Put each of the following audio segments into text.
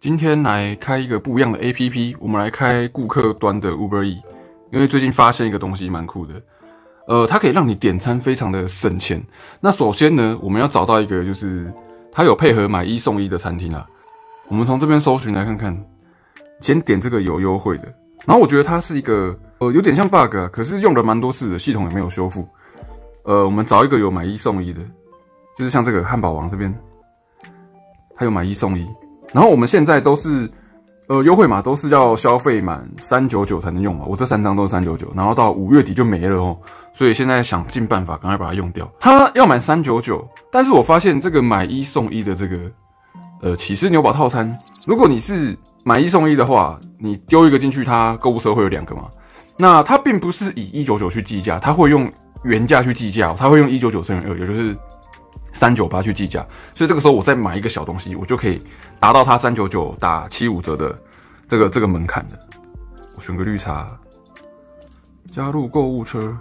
今天来开一个不一样的 APP，我们来开顾客端的 Uber E，因为最近发现一个东西蛮酷的，呃，它可以让你点餐非常的省钱。那首先呢，我们要找到一个就是它有配合买一送一的餐厅啊。我们从这边搜寻来看看，先点这个有优惠的。然后我觉得它是一个呃有点像 bug，啊，可是用了蛮多次的，系统也没有修复。呃，我们找一个有买一送一的，就是像这个汉堡王这边，它有买一送一。然后我们现在都是，呃，优惠码都是要消费满三九九才能用嘛。我这三张都是三九九，然后到五月底就没了哦。所以现在想尽办法赶快把它用掉。它要满三九九，但是我发现这个买一送一的这个，呃，起司牛堡套餐，如果你是买一送一的话，你丢一个进去，它购物车会有两个嘛？那它并不是以一九九去计价，它会用原价去计价，它会用一九九乘以二，也就是。三九八去计价，所以这个时候我再买一个小东西，我就可以达到它三九九打七五折的这个这个门槛的。我选个绿茶，加入购物车。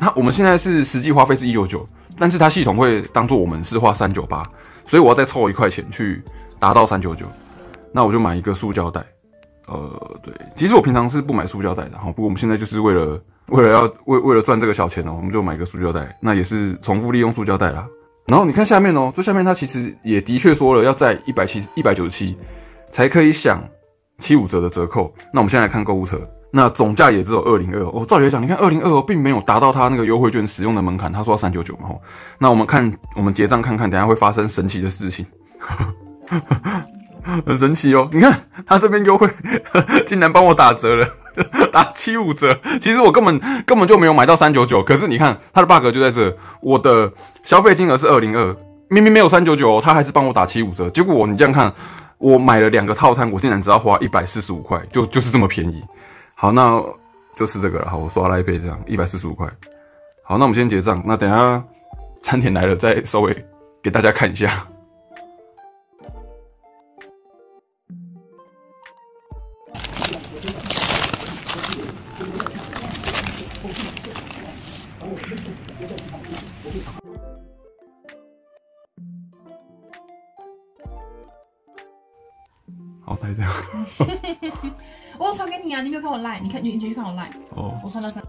那我们现在是实际花费是一九九，但是它系统会当做我们是花三九八，所以我要再凑一块钱去达到三九九。那我就买一个塑胶袋。呃，对，其实我平常是不买塑胶袋的哈，不过我们现在就是为了为了要为为了赚这个小钱呢，我们就买一个塑胶袋，那也是重复利用塑胶袋啦。然后你看下面哦，这下面它其实也的确说了，要在一百七一百九十七才可以享七五折的折扣。那我们现在来看购物车，那总价也只有二零二哦。照理来讲，你看二零二哦，并没有达到它那个优惠券使用的门槛，他说要三九九嘛。那我们看我们结账看看，等下会发生神奇的事情。很神奇哦！你看他这边优惠，竟然帮我打折了，打七五折。其实我根本根本就没有买到三九九，可是你看它的 bug 就在这，我的消费金额是二零二，明明没有三九九，他还是帮我打七五折。结果你这样看，我买了两个套餐，我竟然只要花一百四十五块，就就是这么便宜。好，那就是这个了。好，我刷了一杯这样，一百四十五块。好，那我们先结账。那等下餐点来了再稍微给大家看一下。好，拍这样。我传给你啊，你没有看我 line？你看，你你继续看我 line。哦。我传到三。